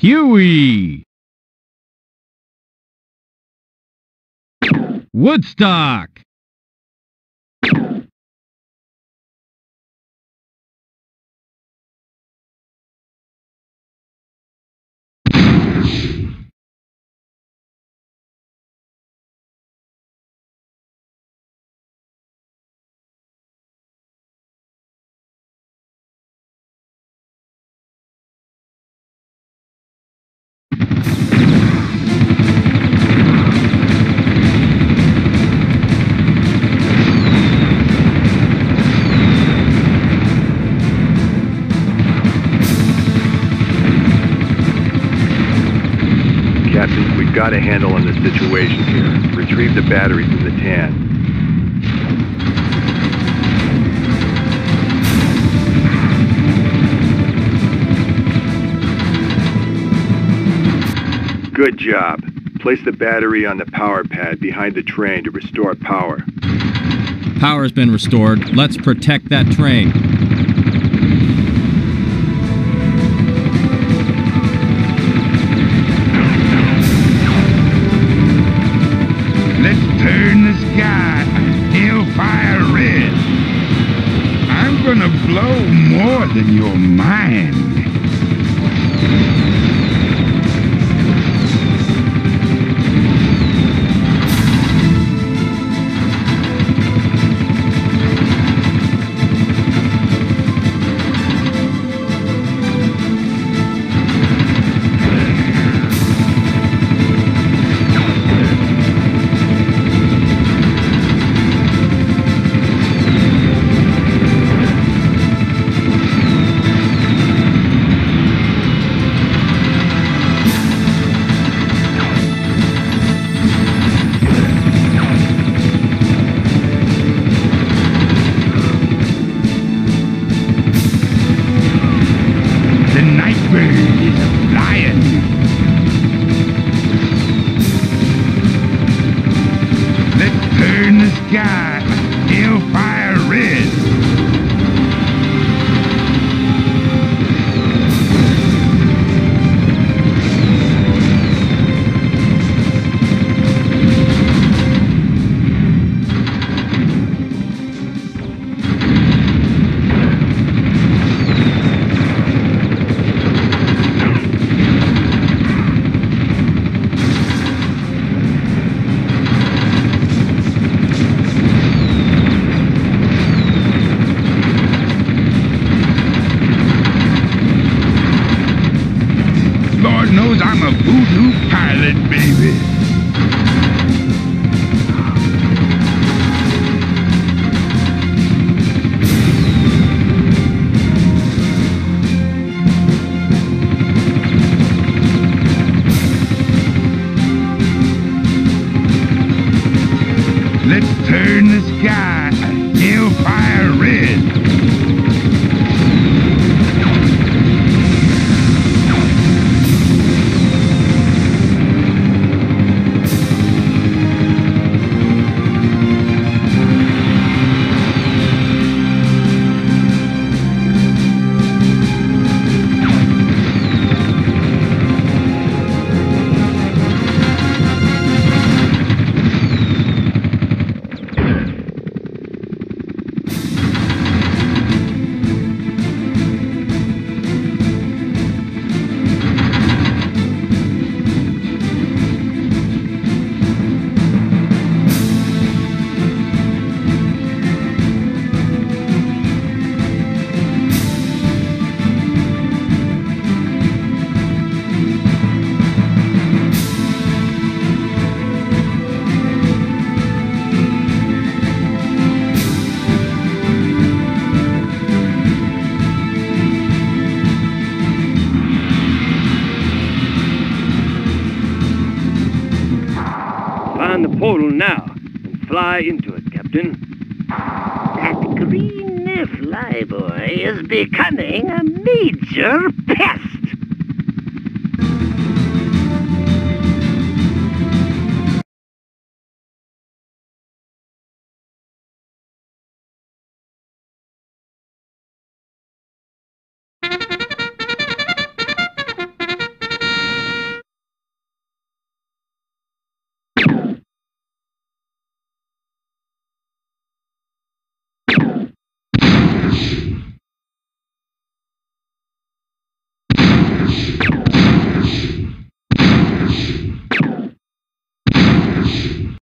Huey. Woodstock. Captain, we've got a handle on the situation here. Retrieve the battery from the tan. Good job. Place the battery on the power pad behind the train to restore power. Power's been restored. Let's protect that train. The sky hellfire red. I'm gonna blow more than your mind. Turn Let's turn the sky hellfire red. Fly into it, Captain. That green flyboy is becoming a major pest.